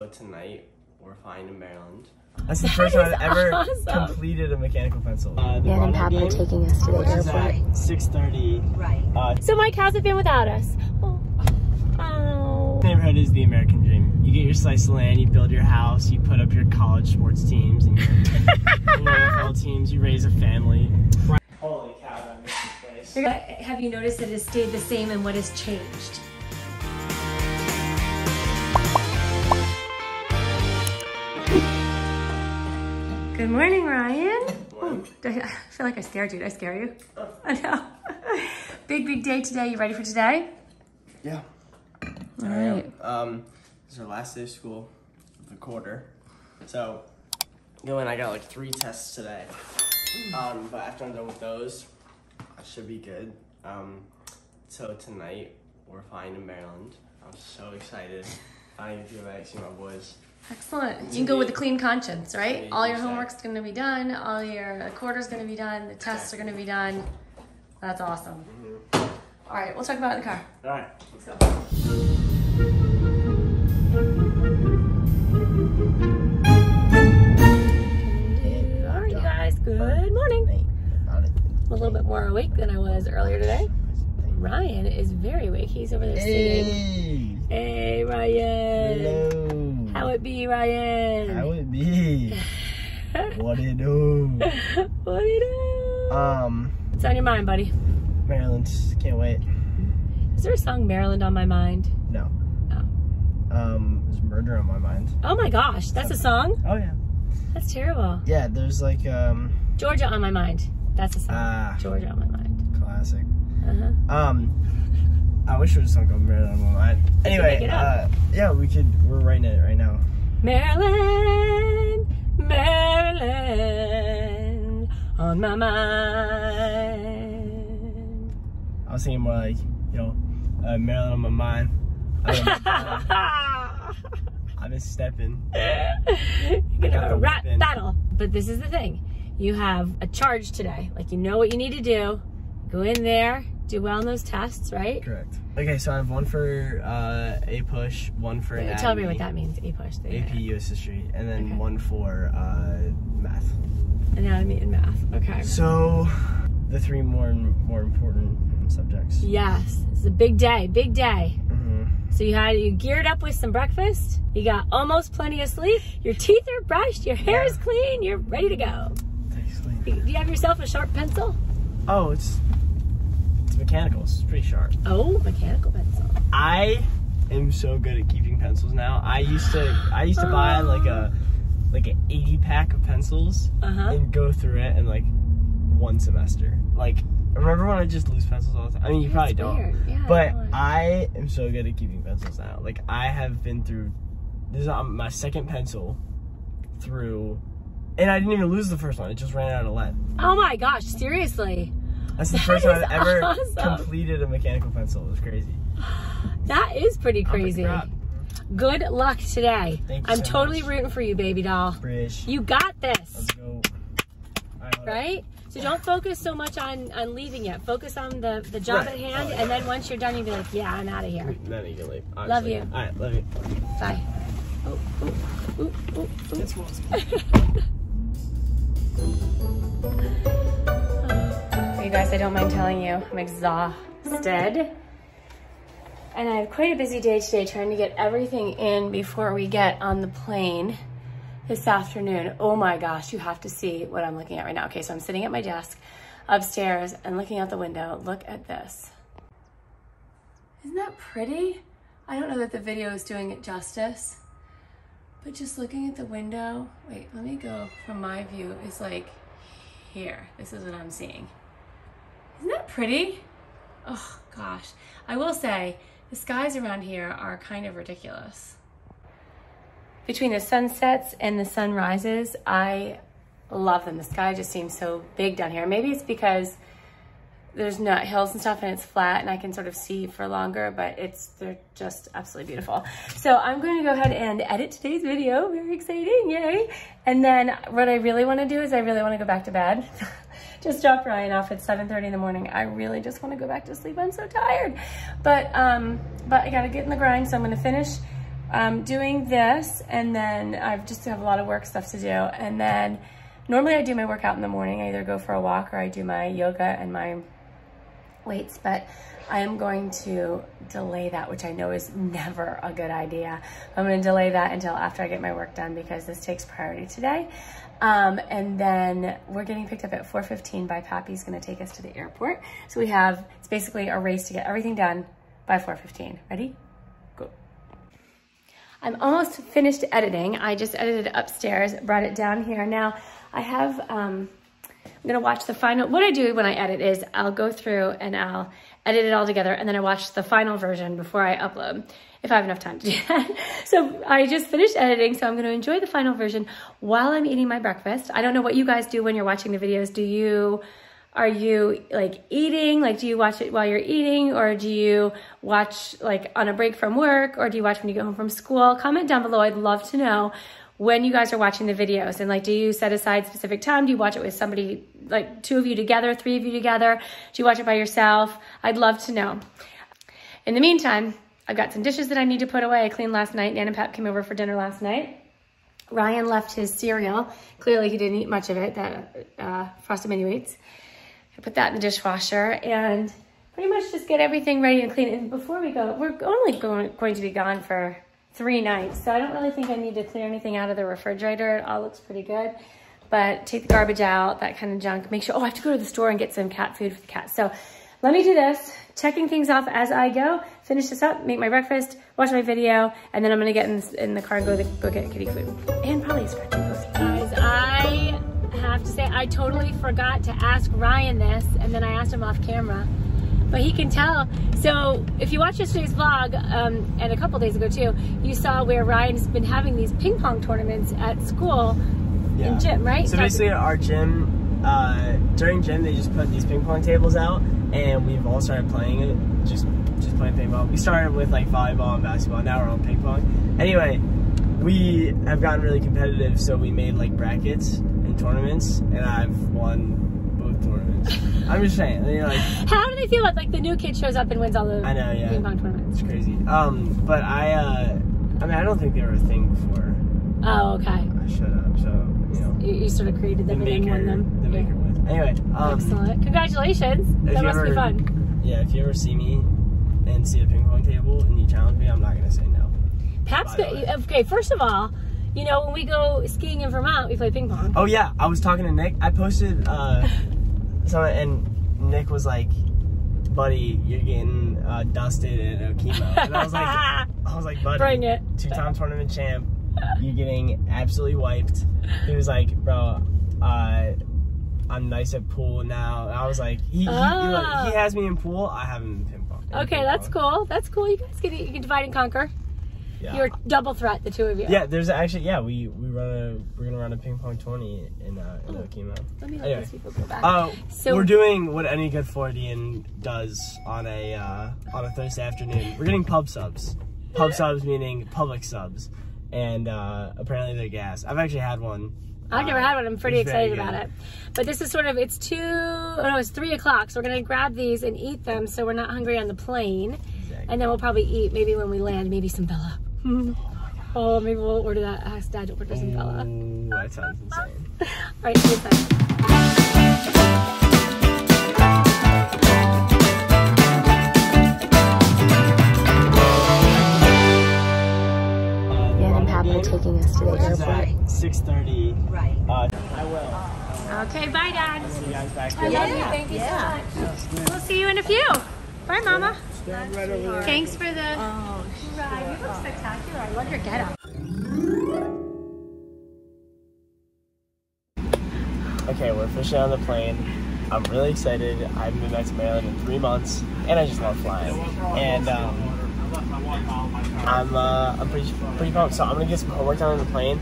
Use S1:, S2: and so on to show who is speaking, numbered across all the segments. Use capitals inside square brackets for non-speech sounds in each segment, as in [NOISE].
S1: But tonight we're flying to Maryland.
S2: That's the
S3: That
S2: first time I've ever
S3: awesome.
S2: completed a mechanical pencil. Uh, the
S3: Yeah, and
S2: Ronald
S3: Papa
S2: game,
S3: taking us to the airport.
S2: 6.30.
S4: Right.
S2: Uh,
S3: So Mike, how's it been without us? Oh. oh.
S2: neighborhood is the American dream. You get your slice of land, you build your house, you put up your college sports teams and your, [LAUGHS] and your NFL teams, you raise a family. Holy cow, I miss this place.
S3: Have you noticed that it has stayed the same and what has changed? Good morning, Ryan. Oh, I I feel like I scared you. Did I scare you? [LAUGHS] I know. Big, big day today. You ready for today?
S1: Yeah.
S3: All right.
S1: Um, this is our last day of school of the quarter. So, you know, and I got like three tests today. Um, but after I'm done with those, I should be good. Um, so tonight we're flying to Maryland. I'm so excited. [LAUGHS] Finally get to go back see my boys.
S3: Excellent. You can go with a clean conscience, right? All your
S1: exactly.
S3: homework's going to be done. All your quarter's going to be done. The tests are going to be done. That's awesome. All right, we'll talk about it in the car.
S1: All right.
S3: Let's go. All right, you guys. Good morning. I'm a little bit more awake than I was earlier today. Ryan is very awake. He's over there singing.
S2: Hey!
S3: Hey, Ryan.
S2: Hello!
S3: How it be, Ryan?
S2: How it be? [SIGHS] what it do?
S3: what do you do?
S2: Um,
S3: What's on your mind, buddy?
S2: Maryland, can't wait.
S3: Is there a song Maryland on my mind?
S2: No.
S3: Oh.
S2: Um, there's murder on my mind.
S3: Oh my gosh, that's a song?
S2: Oh yeah.
S3: That's terrible.
S2: Yeah, there's like, um,
S3: Georgia on my mind. That's a song.
S2: Ah.
S3: Georgia on my mind.
S2: classic.
S3: Uh-huh.
S2: Um, I wish there was song called Maryland on my mind. Anyway,
S3: it
S2: uh, yeah, we could, we're writing it right now.
S3: Maryland, Maryland on my mind.
S2: I was thinking more like, you know, uh, Maryland on my mind. I don't know, [LAUGHS] I've been stepping.
S3: You're gonna a rap
S2: weapon.
S3: battle. But this is the thing. You have a charge today. Like you know what you need to do. Go in there, do well in those tests, right?
S2: Correct. Okay, so I have one for uh, APUSH, one for anatomy,
S3: Tell me what that means. APUSH. There
S2: AP. US history, and then
S3: Okay.
S2: one for uh, math.
S3: Anatomy and math. Okay.
S2: So the three more more important subjects.
S3: Yes, it's a big day. Big day.
S2: hmm
S3: So you had you geared up with some breakfast. You got almost plenty of sleep. Your teeth are brushed. Your hair is clean. You're ready to go. Do you have yourself a sharp pencil?
S2: Oh, it's mechanical. It's pretty sharp.
S3: Oh, mechanical pencil.
S2: I am so good at keeping pencils now. I used to I used to buy like a like an 80 pack of pencils
S3: Uh huh.
S2: and go through it in like one semester. Like remember when I just lose pencils all the time? I mean, you probably don't.
S3: Yeah.
S2: But
S3: know.
S2: I am so good at keeping pencils now. Like I have been through this is um, my second pencil through and I didn't even lose the first one. It just ran out of lead.
S3: oh my gosh, seriously.
S2: That's the
S3: That
S2: first time I've ever
S3: awesome.
S2: completed a mechanical pencil. It was crazy.
S3: That is pretty crazy. Good luck today.
S2: Thank you
S3: I'm
S2: so
S3: totally
S2: much.
S3: rooting for you, baby doll.
S2: British.
S3: You got
S2: Let's
S3: this,
S2: go. All right,
S3: right? So don't focus so much on, on leaving yet. Focus on the, the job
S2: Right.
S3: at hand,
S2: Oh,
S3: and then once you're done, you'll be like, yeah, I'm out of here.
S2: Then you can leave.
S3: Love you.
S2: All right, love you.
S3: Bye. Oh, oh, oh, oh, oh. [LAUGHS] You guys, I don't mind telling you, I'm exhausted. And I have quite a busy day today trying to get everything in before we get on the plane this afternoon. Oh my gosh, you have to see what I'm looking at right now. Okay, so I'm sitting at my desk upstairs and looking out the window. Look at this. Isn't that pretty? I don't know that the video is doing it justice, but just looking at the window, wait, let me go from my view, is like here. This is what I'm seeing. Isn't that pretty? Oh gosh. I will say, the skies around here are kind of ridiculous. Between the sunsets and the sunrises, I love them. The sky just seems so big down here. Maybe it's because there's not hills and stuff and it's flat and I can sort of see for longer, but it's, they're just absolutely beautiful. So I'm going to go ahead and edit today's video. Very exciting, yay. And then what I really want to do is I really want to go back to bed. [LAUGHS] just drop Ryan off at 7.30 in the morning. I really just want to go back to sleep. I'm so tired. But, um, but I got to get in the grind. So I'm going to finish um, doing this, and then I've just have a lot of work stuff to do. And then normally I do my workout in the morning. I either go for a walk or I do my yoga and my weights, but I am going to delay that, which I know is [LAUGHS] never a good idea. I'm going to delay that until after I get my work done because this takes priority today. Um, and then we're getting picked up at 4.15 by Pappy. He's going to take us to the airport. So we have, it's basically a race to get everything done by 4.15. Ready? Go. I'm almost finished editing. I just edited upstairs, brought it down here. Now I have, um, I'm gonna watch the final, what I do when I edit is I'll go through and I'll edit it all together and then I watch the final version before I upload, if I have enough time to do [LAUGHS] that. So I just finished editing, so I'm gonna enjoy the final version while I'm eating my breakfast. I don't know what you guys do when you're watching the videos. Do you, are you like eating? Like, do you watch it while you're eating or do you watch like on a break from work or do you watch when you get home from school? Comment down below. I'd love to know when you guys are watching the videos? And like do you set aside specific time? Do you watch it with somebody like two of you together three of you together? Do you watch it by yourself? I'd love to know. In the meantime i've got some dishes that i need to put away. I cleaned last night. Nan and pap came over for dinner last night. Ryan left his cereal. Clearly he didn't eat much of it that uh, frosted mini wheats. I put that in the dishwasher and pretty much just get everything ready and clean. And before we go we're only going, going to be gone for three nights. So I don't really think I need to clear anything out of the refrigerator. It all looks pretty good. But take the garbage out, that kind of junk. Make sure, oh, I have to go to the store and get some cat food for the cat. So let me do this, checking things off as I go, finish this up, make my breakfast, watch my video, and then I'm gonna get in, in the car and go, to, go get kitty food. And probably a scratching post. Guys, I have to say, I totally forgot to ask Ryan this, and then I asked him off camera but he can tell. So if you watch yesterday's vlog, um, and a couple days ago too, you saw where Ryan's been having these ping pong tournaments at school yeah. in gym, right?
S2: So basically our gym, uh, during gym they just put these ping pong tables out and we've all started playing it, just just playing ping pong. We started with like volleyball and basketball, now we're on ping pong. Anyway, we have gotten really competitive so we made like brackets and tournaments and I've won tournaments. I'm just saying. You know, like,
S3: How do they feel about like the new kid shows up and wins all the
S2: I know, yeah.
S3: ping pong tournaments?
S2: It's crazy. Um, but I, uh, I mean, I don't think they were a thing before.
S3: Oh, okay.
S2: I shut up. So you know.
S3: You, you sort of created them
S2: the
S3: and
S2: maker,
S3: then won them.
S2: The maker wins. Anyway. Um,
S3: Excellent. Congratulations. That must
S2: ever,
S3: be fun.
S2: Yeah. If you ever see me and see a ping pong table and you challenge me, I'm not gonna say no.
S3: Pap's good. Okay. First of all. You know, when we go skiing in Vermont, we play ping pong.
S2: Oh yeah, I was talking to Nick. I posted uh, [LAUGHS] so and Nick was like, "Buddy, you're getting uh, dusted in Okemo," and I was like, "I was like, buddy,
S3: Bring it.
S2: two-time tournament champ, you're getting absolutely wiped." He was like, "Bro, uh, I'm nice at pool now." And I was like, "He, he,
S3: Oh.
S2: he has me in pool. I have him in ping pong."
S3: Okay, that's cool. That's cool. You guys can you can divide and conquer.
S2: Yeah.
S3: You're double threat, the two of you.
S2: yeah, there's actually yeah we we run a we're gonna run a ping pong tourney in uh, in
S3: Oh.
S2: Okemo.
S3: Let me let
S2: Anyway.
S3: these people go back.
S2: Uh,
S3: So-
S2: we're doing what any good Floridian does on a uh, on a Thursday afternoon. We're getting pub subs. Pub subs meaning Publix subs, and uh, apparently they're gas. I've actually had one.
S3: I've never
S2: Uh,
S3: had one. I'm pretty excited about it. But this is sort of, it's two, oh no, it's three o'clock. So we're going to grab these and eat them so we're not hungry on the plane.
S2: Exactly.
S3: And then we'll probably eat, maybe when we land, maybe some Bella. [LAUGHS] oh, maybe we'll order that. Ask Dad to order some Bella. All
S2: Ooh, that sounds insane. [LAUGHS]
S3: right, see you then. And Papa are taking us to the airport.
S2: Six thirty.
S4: Right.
S2: Uh, I will.
S3: Okay, bye, Dad.
S2: See you guys back
S3: I
S2: here.
S3: love you. Thank you
S4: yeah.
S3: so much. We'll see you in a few. Bye, Mama.
S2: Stand right over there.
S3: Thanks for the ride. You look spectacular. I love your getup.
S2: Okay, we're officially on the plane. I'm really excited. I haven't been back to Maryland in three months, and I just love flying. And um, I'm uh, I'm pretty pretty pumped. So I'm gonna get some homework done on the plane,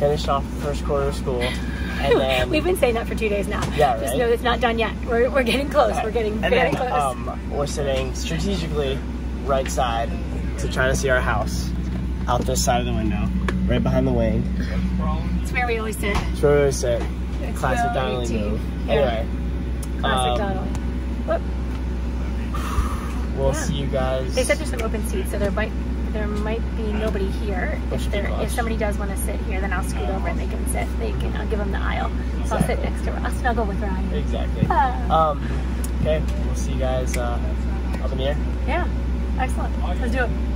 S2: finish off the first quarter of school, and [LAUGHS] then
S3: We've been saying that for two days now.
S2: Yeah, right?
S3: Just know it's not done yet. We're, we're getting close. We're getting
S2: and
S3: very
S2: then
S3: close.
S2: um, we're sitting strategically right side to try to see our house out this side of the window, right behind the wing.
S3: it's where we always sit.
S2: It's where we sit.
S3: It's
S2: Classic Donnelly move.
S3: Yeah.
S2: Anyway.
S3: Classic
S2: um,
S3: Donnelly. Whoop.
S2: We'll
S3: Yeah.
S2: see you guys.
S3: They said there's some open seats, so there might there might be nobody here. If there, if somebody does want to sit here, then I'll scoot over and they can sit. They can. I'll give them the aisle. So I'll sit next to I'll go with Ryan.
S2: Exactly.
S3: Ah.
S2: Um, okay, we'll see you guys uh, up in the air.
S3: Yeah, excellent. Let's do it.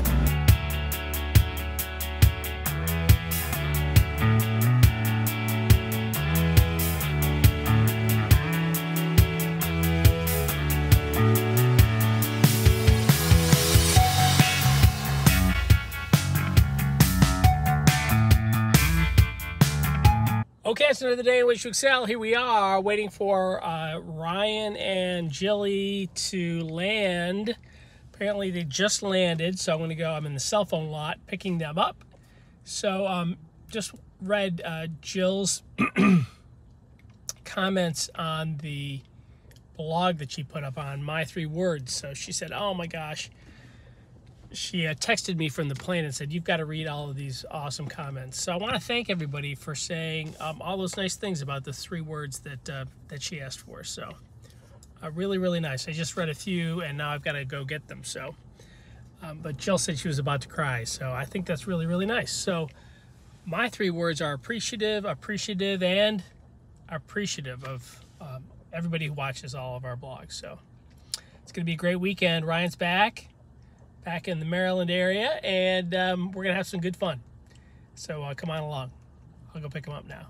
S4: Okay, it's another day in which to excel. Here we are waiting for uh, Ryan and Jilly to land. Apparently, they just landed, so I'm going to go. I'm in the cell phone lot picking them up. So, um, just read uh, Jill's [CLEARS THROAT] comments on the blog that she put up on My Three Words. So she said, "Oh my gosh." She uh, texted me from the plane and said, "You've got to read all of these awesome comments." So I want to thank everybody for saying um, all those nice things about the three words that uh, that she asked for. So uh, really, really nice. I just read a few, and now I've got to go get them. So, um, but Jill said she was about to cry, so I think that's really, really nice. So my three words are appreciative, appreciative, and appreciative of um, everybody who watches all of our blogs. So it's going to be a great weekend. Ryan's back back in the Maryland area, and um, we're gonna have some good fun. So uh, come on along. I'll go pick him up now.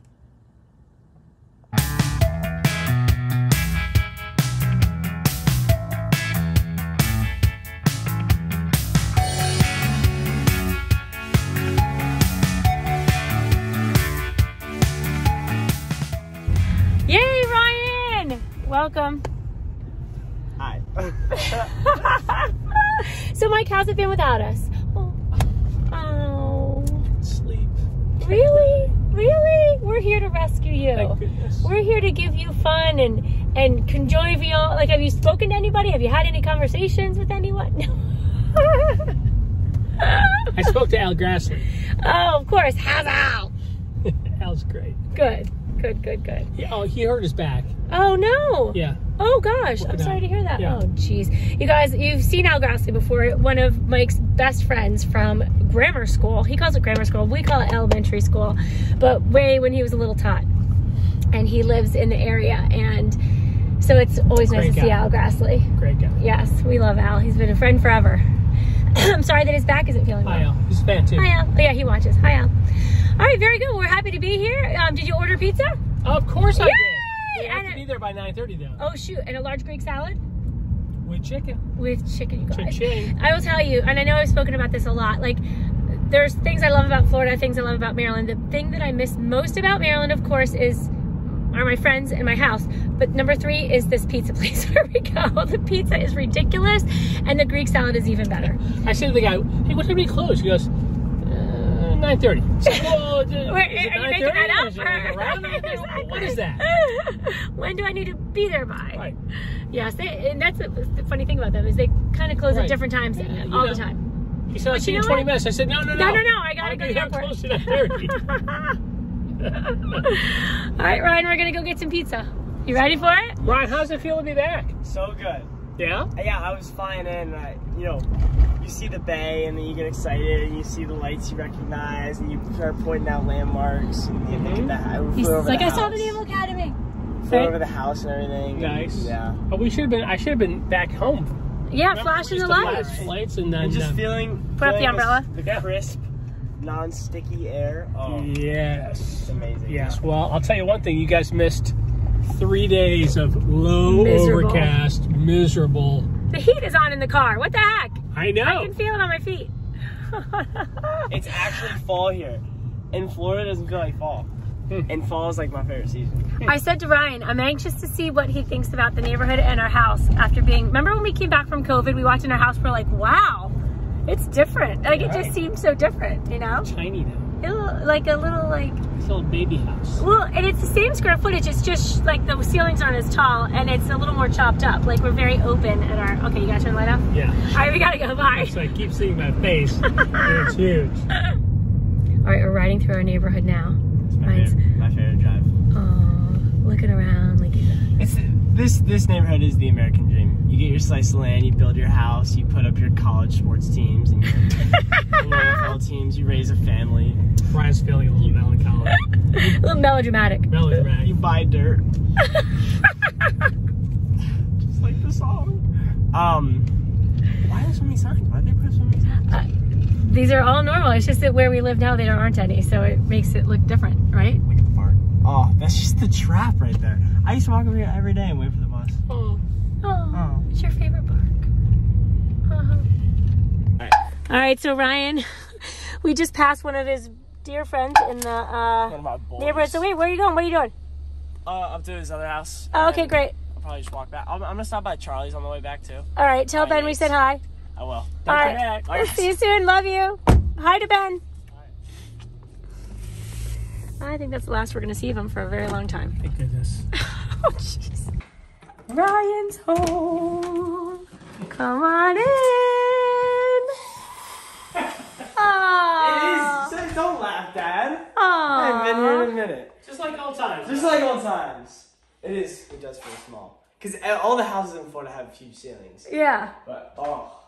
S3: Yay, Ryan! Welcome.
S2: Hi. [LAUGHS]
S3: So Mike, how's it been without us? Oh, oh.
S4: Sleep.
S3: really? Really? We're here to rescue you. We're here to give you fun and and conjovial. Like, have you spoken to anybody? Have you had any conversations with anyone? No. [LAUGHS]
S4: I spoke to Al Grassley.
S3: oh, of course. How's Al? [LAUGHS]
S4: Al's great.
S3: Good. Good. Good. Good.
S4: Yeah, oh, he hurt his back.
S3: Oh no.
S4: Yeah.
S3: Oh gosh, I'm sorry to hear that.
S4: Yeah.
S3: Oh jeez. You guys, you've seen Al Grassley before. One of Mike's best friends from grammar school. He calls it grammar school. We call it elementary school. But way when he was a little tot. And he lives in the area and so it's always nice
S4: Great
S3: to see. Al Grassley.
S4: Great guy.
S3: Yes, we love Al. He's been a friend forever. [CLEARS THROAT] I'm sorry that his back isn't feeling well.
S4: Hi, Al. He's a fan too.
S3: Hi Al. Oh, yeah, he watches. Hi Al. All right, very good. We're happy to be here. Um, did you order pizza?
S4: Of course I
S3: Yay!
S4: did. We have
S3: And
S4: to be there by 9:30 though.
S3: Oh shoot, and a large Greek salad
S4: With chicken.
S3: with chicken. You guys. I will tell you, and I know I've spoken about this a lot. Like, there's things I love about Florida, things I love about Maryland. The thing that I miss most about Maryland, of course, is are my friends and my house. But number three is this pizza [LAUGHS] place where we go. The pizza is ridiculous, and the Greek salad is even better.
S4: I said to the guy, "Hey, what time do close?" He goes, "9:30." So, well,
S3: Wait, are you making that up?
S4: Is like around 9:30? [LAUGHS] What is that? [LAUGHS]
S3: when do I need to be there by?
S4: Right.
S3: Yes, they, and that's the, the funny thing about them is they kind of close
S4: Right.
S3: at different times
S4: Yeah,
S3: all
S4: know.
S3: the time.
S4: He said, "I'll see
S3: you
S4: you in 20
S3: what?
S4: minutes." I said, "No, no, no,
S3: No, no, no, I gotta
S4: I'll
S3: go
S4: be
S3: to the
S4: here
S3: airport.
S4: close to 9:30." [LAUGHS]
S3: All right, Ryan, we're gonna go get some pizza. You ready for it?
S4: Ryan, how's it feel to be back?
S2: so good.
S4: Yeah.
S2: Yeah, I was flying in. Uh, you know, you see the bay, and then you get excited, and you see the lights you recognize, and you start pointing out landmarks. And you look at the house.
S3: He's like,
S2: the
S3: I saw the Naval Academy.
S2: Flew
S3: Right?
S2: over the house and everything.
S4: Nice.
S2: Yeah.
S4: But we should have been. I should have been back home.
S3: Yeah,
S4: Remember,
S3: flashing
S4: we
S3: the
S4: used to
S3: lights.
S4: flash Lights and then.
S2: And just
S4: uh,
S2: feeling.
S3: Put up the umbrella.
S2: The
S4: Yeah.
S2: crisp, non-sticky air. Oh,
S4: Yes.
S2: it's amazing.
S4: Yes. Well, I'll tell you one thing. You guys missed three days of low
S3: Miserable.
S4: overcast, miserable.
S3: The heat is on in the car. What the heck?
S4: I know.
S3: I can feel it on my feet. [LAUGHS]
S2: It's actually fall here. And Florida doesn't feel like fall.
S4: Hmm.
S2: And fall is like my favorite season. [LAUGHS]
S3: I said to Ryan, I'm anxious to see what he thinks about the neighborhood and our house after being. Remember when we came back from COVID? We walked in our house. We're like, wow, it's different. Like it just seems so different, you know?
S4: Tiny now.
S3: Like a little like
S4: It's a little baby house.
S3: well, and it's the same square footage. It's just like the ceilings aren't as tall, and it's a little more chopped up. Like we're very open at our. Okay, you gotta turn the light off.
S4: Yeah.
S3: All right, we gotta go. Bye.
S4: So I keep seeing my face. it's huge. [LAUGHS]
S3: All right, we're riding through our neighborhood now.
S2: It's my,
S3: Mine's-
S2: favorite, my favorite drive.
S3: Oh, looking around like
S2: It's this this neighborhood is the American dream. You get your slice of land, you build your house, you put up your college sports teams and your, and your NFL teams. You raise a family.
S4: Brian's feeling a little melancholy. [LAUGHS]
S3: A little melodramatic.
S4: Melodramatic.
S2: You buy dirt. [LAUGHS] Just like the song. Um, why are there so many signs? Why did they put so many signs?
S3: These are all normal. It's just that where we live now, there aren't any, so it makes it look different, right?
S2: Like a park. Oh, that's just the trap right there. I used to walk over here every day and wait for the bus.
S4: Oh.
S3: Oh,
S2: Oh.
S3: it's your favorite park. Uh-huh.
S2: Alright.
S3: All right, so Ryan, [LAUGHS] we just passed one of his dear friends in the uh,
S2: What about boys?
S3: neighborhood. So wait, where are you going? What are you doing?
S2: Uh, up to his other house.
S3: Oh, okay, great.
S2: I'll probably just walk back. I'm, I'm gonna stop by Charlie's on the way back too.
S3: All right, tell
S2: Bye,
S3: Ben we said hi.
S2: I will.
S3: All right,
S2: Bye,
S3: we'll
S2: guys. [LAUGHS]
S3: see you soon. Love you. Hi to Ben. I think that's the last we're gonna see of him for a very long time.
S4: Thank goodness. [LAUGHS]
S3: Oh, jeez. Ryan's home. Come on in. Aww.
S2: Don't laugh, Dad. I haven't been here in a minute.
S4: Just like old times.
S2: Just like old times. It is. It does feel small. Because uh, all the houses in Florida have huge ceilings.
S3: Yeah.
S2: But oh,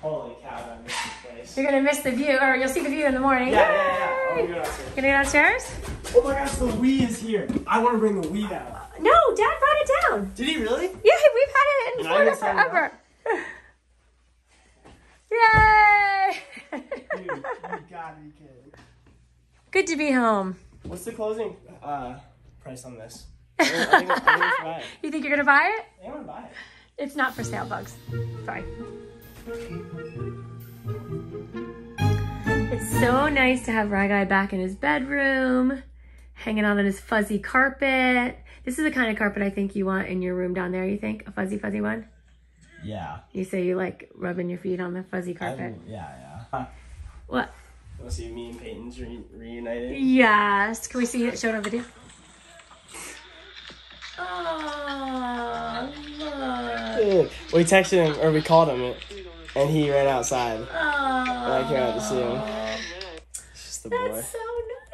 S2: holy cow! I miss this place.
S3: You're gonna miss the view, or you'll see the view in the morning.
S2: Yeah, yeah, yeah. Oh, we go downstairs.
S3: Gonna go downstairs?
S2: Oh my gosh, the Wii is here. I want to bring the Wii down.
S3: No, Dad brought it down.
S2: Did he really?
S3: Yeah, we've had it in
S2: And
S3: Florida
S2: didn't sign it up?
S3: forever. [LAUGHS] Yay!
S2: Dude, you [LAUGHS] gotta be kidding.
S3: Good to be home.
S2: What's the closing uh, price on this? [LAUGHS] I think, I think, I think we should buy it.
S3: You think you're gonna buy it?
S2: I think I'm gonna buy it.
S3: It's not for sale, Bugs. Sorry. It's so nice to have Rye Guy back in his bedroom, hanging out on his fuzzy carpet. This is the kind of carpet I think you want in your room down there, you think? A fuzzy, fuzzy one?
S2: Yeah.
S3: You say you like rubbing your feet on the fuzzy
S2: I
S3: carpet.
S2: think- yeah, yeah. [LAUGHS]
S3: What?
S2: Oh, want to see me and Peyton's re- reunited?
S3: Yes. Can we see it? Show it on video. Oh, look.
S2: We texted him, or we called him, and he ran outside.
S3: Oh.
S2: I came out to see him. The boy.
S3: That's so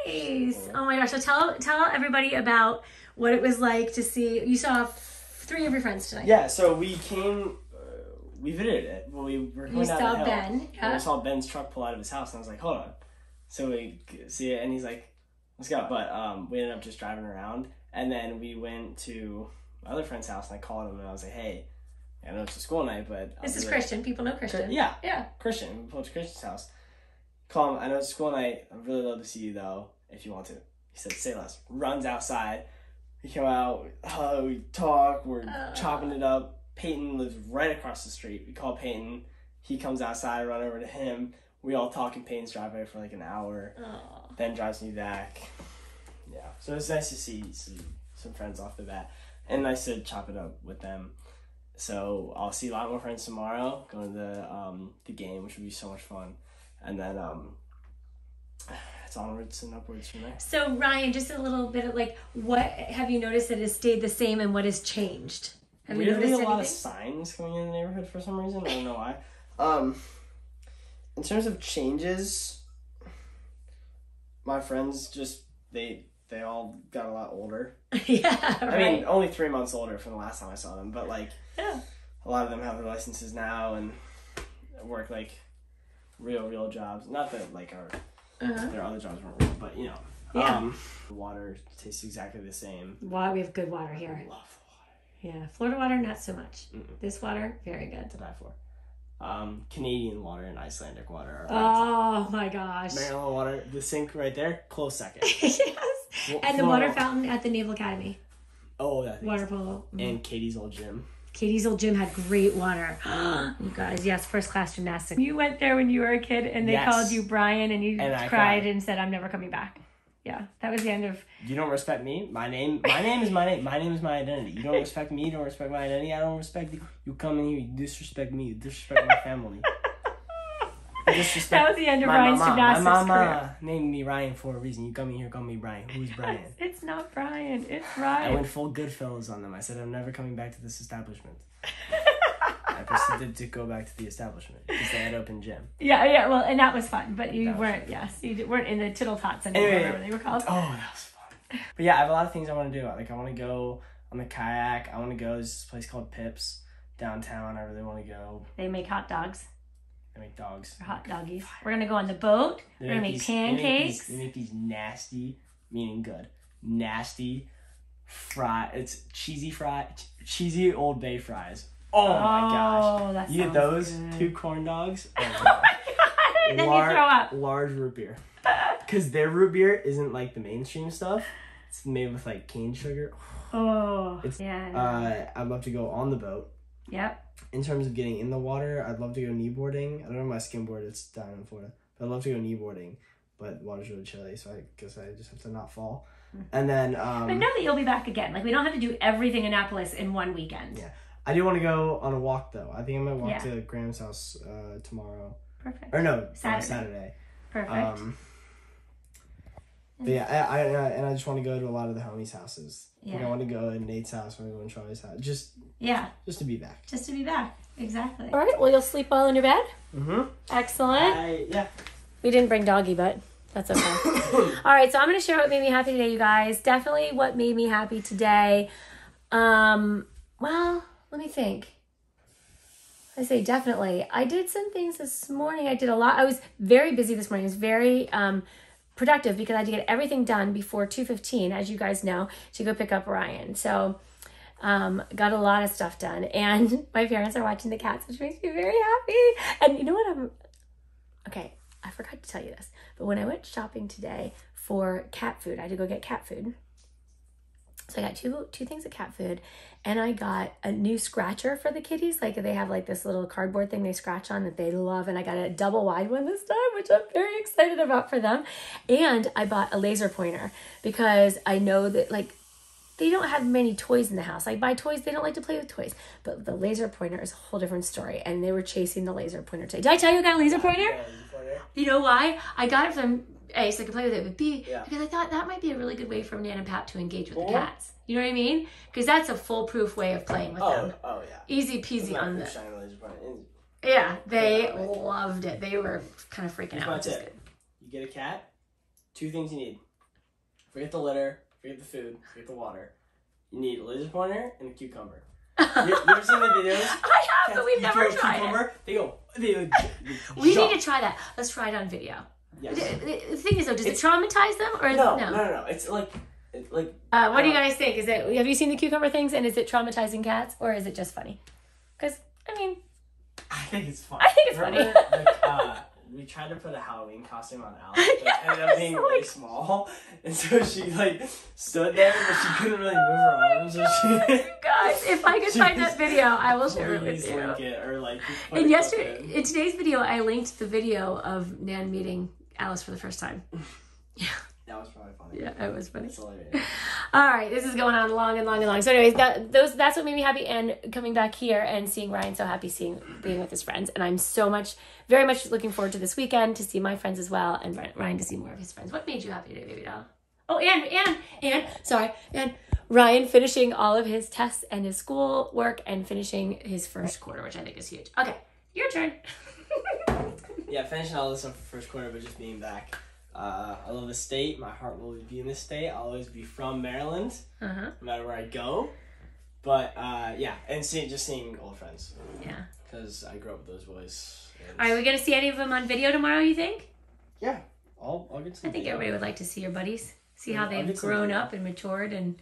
S3: nice. Oh my gosh. So tell tell everybody about what it was like to see you saw three of your friends tonight.
S2: Yeah, so we came, uh, we visited it. Well, we were going
S3: You
S2: down
S3: saw
S2: the hill,
S3: Ben,
S2: And
S3: yeah.
S2: we saw Ben's truck pull out of his house, and I was like, hold on. So we see it, and he's like, let's go. But um, we ended up just driving around, and then we went to my other friend's house, and I called him, and I was like, hey, I know it's a school night, but I'll
S3: This is
S2: it."
S3: Christian. People know Christian.
S2: Yeah,
S3: Yeah.
S2: Christian. We pulled to Christian's house. Call him. I know it's school night. I'd really love to see you though, if you want to. He said, "Say less." Runs outside. We come out. Uh, we talk. We're
S3: Uh.
S2: chopping it up. Peyton lives right across the street. We call Peyton. He comes outside. Run over to him. We all talk in Peyton's driveway for like an hour. Then drives me back. Yeah. So it's nice to see some, some friends off the bat, and nice to chop it up with them. So I'll see a lot more friends tomorrow. Going to the um, the game, which will be so much fun, and then um, it's onwards and upwards from there.
S3: So Ryan, just a little bit of like, what have you noticed that has stayed the same and what has changed? Have you
S2: Weirdly, a lot of signs coming in the neighborhood for some reason. I don't know why. Um, in terms of changes, my friends just they they all got a lot older. [LAUGHS]
S3: yeah.
S2: I mean, only three months older from the last time I saw them, but like
S3: Yeah.
S2: a lot of them have their licenses now and work like real, real jobs. Not that like our
S3: Uh-huh.
S2: their other jobs weren't real, but you know,
S3: Yeah.
S2: um, water tastes exactly the same.
S3: Wow, we have good water
S2: I
S3: here.
S2: love water
S3: Yeah. Florida water, not so much.
S2: Mm-mm.
S3: This water, very good.
S2: to die for. Um, Canadian water and Icelandic water are.
S3: Oh my gosh.
S2: Maryland water, the sink right there, close second. [LAUGHS]
S3: yes.
S2: Flo-
S3: And the water fountain at the Naval Academy.
S2: Oh, that.
S3: Water polo. Mhm.
S2: And Katie's old gym.
S3: Katie's old gym had great water. [GASPS] you guys, yes, first class gymnastics. You went there when you were a kid and they
S2: Yes.
S3: called you Brian and you
S2: And
S3: cried
S2: cried.
S3: and said, I'm never coming back. Yeah, that was the end of.
S2: You don't respect me. My name. My name is my name. My name is my identity. You don't respect me. You don't respect my identity. I don't respect you. You come in here. You disrespect me. You disrespect my family. Disrespect
S3: That was the end of
S2: my
S3: Ryan's
S2: mama.
S3: gymnastics
S2: My
S3: career.
S2: mama named me Ryan for a reason. You come in here, call me Brian. Who's Brian?
S3: It's not Brian. It's Ryan.
S2: I went full Goodfellas on them. I said I'm never coming back to this establishment. [LAUGHS] I proceeded to go back to the establishment because they had open gym.
S3: yeah, yeah. Well, and that was fun, but you
S2: That
S3: weren't. Yes, you weren't in the tittle tots anymore.
S2: Anyway.
S3: whatever they were called.
S2: Oh, that was fun. But yeah, I have a lot of things I want to do. Like I want to go on the kayak. I want to go. There's this place called Pips downtown. I really want to go.
S3: They make hot dogs,
S2: They make dogs.
S3: hot doggies. We're gonna go on the boat. We're gonna make
S2: these- make these-
S3: pancakes.
S2: They make these nasty, meaning good, nasty fry. It's cheesy fry, ch- cheesy Old Bay fries. Oh, my gosh!
S3: Oh,
S2: You get those
S3: good.
S2: two corn dogs. [LAUGHS] Oh,
S3: Oh my god! And then
S2: Lar-
S3: you throw up.
S2: Large root beer. Because their root beer isn't like the mainstream stuff. It's made with like cane sugar.
S3: Oh,
S2: It's-
S3: yeah.
S2: Uh, I'd love to go on the boat.
S3: Yep.
S2: In terms of getting in the water, I'd love to go kneeboarding. I don't have my skimboard; it's down in Florida. But I'd love to go kneeboarding, but the water's really chilly, so I guess I just have to not fall. And then um,
S3: But know that you'll be back again. Like we don't have to do everything in Annapolis in one weekend.
S2: Yeah. I do want to go on a walk though. I think I might walk
S3: Yeah.
S2: to Graham's house uh, tomorrow,
S3: Perfect.
S2: or no,
S3: Saturday.
S2: Saturday. Saturday.
S3: Perfect.
S2: Um, but yeah, I, I I- and I just want to go to a lot of the homies' houses. Like,
S3: Yeah.
S2: I want to go to Nate's house. I want to go to Charlie's house. Just
S3: yeah,
S2: just to be back.
S3: just to be back. Exactly.
S4: All right. Well, you'll sleep well in your bed.
S2: Mm-hmm.
S3: Excellent.
S2: I, yeah.
S3: We didn't bring doggy, but that's okay. [COUGHS] All right, so I'm going to share what made me happy today, you guys. Definitely what made me happy today. Um, well, let me think. I say definitely. I did some things this morning. I did a lot. I was very busy this morning. I was very um, productive because I had to get everything done before 2:15, as you guys know, to go pick up Ryan. So, um, got a lot of stuff done, and [LAUGHS] my parents are watching the cats, which makes me very happy. And you know what? I'm okay. I forgot to tell you this, but when I went shopping today for cat food, I had to go get cat food. So I got two two things of cat food, and I got a new scratcher for the kitties. Like they have like this little cardboard thing they scratch on that they love, and I got a double wide one this time, which I'm very excited about for them. And I bought a laser pointer because I know that like they don't have many toys in the house. I buy toys, they don't like to play with toys. But the laser pointer is a whole different story. And they were chasing the laser pointer today. Did I tell you I got a laser pointer? You know why? I got it from A, so I could play with it with B,
S2: Yeah.
S3: because I thought that might be a really good way for Nan and Pap to engage with
S2: Or-
S3: the cats. You know what I mean? Because that's a foolproof way of playing with
S2: Oh,
S3: them.
S2: oh yeah.
S3: Easy peasy on the.
S2: Shiny laser pointer.
S3: Yeah, they
S2: Yeah.
S3: loved it. They were kind of freaking
S2: Here's
S3: out,
S2: my
S3: which is
S2: tip.
S3: good.
S2: You get a cat. Two things you need. Forget the litter. Forget the food. Forget the water. You need a laser pointer and a cucumber. [LAUGHS] You, you ever seen the videos? [LAUGHS]
S3: I have, but we've never tried it.
S2: cucumber, They go. They, they, [LAUGHS]
S3: We
S2: jump.
S3: need to try that. Let's try it on video.
S2: Yes.
S3: The, thing is, though, does
S2: It's-
S3: it traumatize them or
S2: No,
S3: no?
S2: no, no, no. It's like, like.
S3: Uh, what do you
S2: Uh,
S3: guys think? Is it have you seen the cucumber things and is it traumatizing cats or is it just funny? Because I mean,
S2: I think it's fun.
S3: I think it's
S2: Remember,
S3: funny.
S2: Like, uh, we tried to put a Halloween costume on Alice, but [LAUGHS] it ended up being really
S3: like-
S2: small, [LAUGHS] and so she like stood there, but she couldn't really move her arms. So she.
S3: guys, if I could [LAUGHS] find that video, I will share it
S2: Please
S3: with you.
S2: link it or like. put
S3: And yesterday,
S2: up
S3: in today's video, I linked the video of Nan meeting Alice for the first time. [LAUGHS]
S2: Yeah. That was probably funny.
S3: Yeah, it was funny. [LAUGHS] All right, this is going on long and long and long. So, anyways, that those that's what made me happy, and coming back here and seeing Ryan so happy, seeing being with his friends, and I'm so much, very much looking forward to this weekend to see my friends as well, and Ryan to see more of his friends. What made you happy today, baby doll? Oh, and and and sorry, and Ryan finishing all of his tests and his school work and finishing his first quarter, which I think is huge. Okay, your turn. [LAUGHS]
S2: Yeah, finishing all this up for first quarter, but just being back. Uh, I love the state. My heart will always be in the state. I'll always be from Maryland,
S3: Uh huh.
S2: no matter where I go. But uh, yeah, and seeing just seeing old friends
S3: Yeah.
S2: because I grew up with those boys.
S3: Are we gonna see any of them on video tomorrow? You think?
S2: Yeah, I'll I'll get some.
S3: I think everybody would like to see your buddies, see how
S2: I'll
S3: they've grown
S2: video.
S3: up and matured and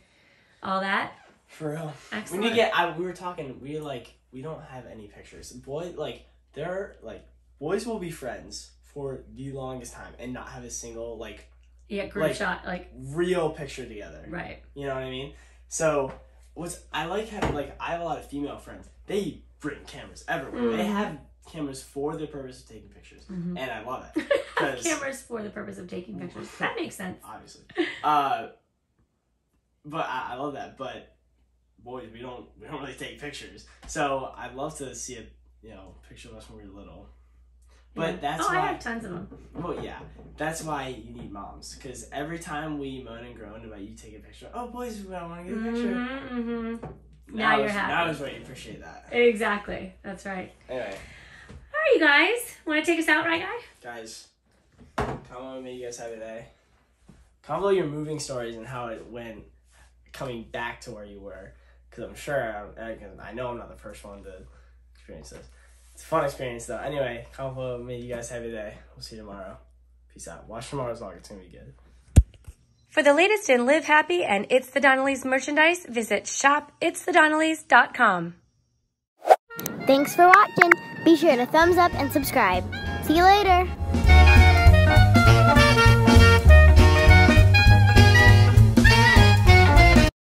S3: all that.
S2: For real.
S3: Excellent.
S2: need to get. I, we were talking. We like. We don't have any pictures. Boy, like they're like boys will be friends for the longest time and not have a single like
S3: yeah, group
S2: like-
S3: shot, like
S2: real picture together.
S3: right.
S2: You know what I mean? So what's I like having like I have a lot of female friends. They bring cameras everywhere. They
S3: Mhm.
S2: have cameras for the purpose of taking pictures,
S3: Mhm.
S2: and I love it. [LAUGHS]
S3: Cameras for the purpose of taking pictures. That makes sense. [LAUGHS]
S2: Obviously, [LAUGHS] uh, but I, I love that. But boys, we don't we don't really take pictures. So I'd love to see a you know picture of us when we were little. But
S3: Yeah.
S2: that's
S3: oh,
S2: why.
S3: I have tons of them.
S2: Well, yeah, that's why you need moms. Because every time we moan and groan about you taking a picture, oh boys, I want to get a picture.
S3: Mm-hmm, hmm
S2: Now,
S3: Now you're
S2: is-
S3: happy.
S2: Now is where you appreciate that.
S3: Exactly. That's right.
S2: Anyway,
S3: All right, you guys. Want to take us out, right, guy?
S2: guys, comment what made you guys happy today. Comment below your moving stories and how it went. coming back to where you were. Because I'm sure, I, I know I'm not the first one to experience this. It's a fun experience though. Anyway, Compo made you guys have a day. We'll see you tomorrow. Peace out. Watch tomorrow's vlog. It's gonna be good.
S3: For the latest in Live Happy and It's the Donnellys merchandise, visit shopitsthedonnellys.com.
S5: Thanks for watching. Be sure to thumbs up and subscribe. See you later.